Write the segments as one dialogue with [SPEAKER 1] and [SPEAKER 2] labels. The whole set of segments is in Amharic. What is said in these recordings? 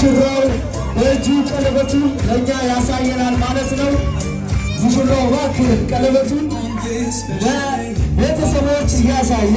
[SPEAKER 1] ሙሽራው በእጁ ቀለበቱን ለእኛ ያሳየናል ማለት ነው። ሙሽራው እባክህ ቀለበቱን ለቤተሰቦች እያሳየ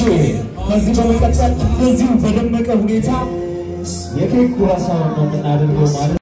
[SPEAKER 1] እሺ ከዚህ በመቀጠል እንደዚሁ በደመቀ ሁኔታ የኬክ ጉራሳውን ነው የምናደርገው ማለት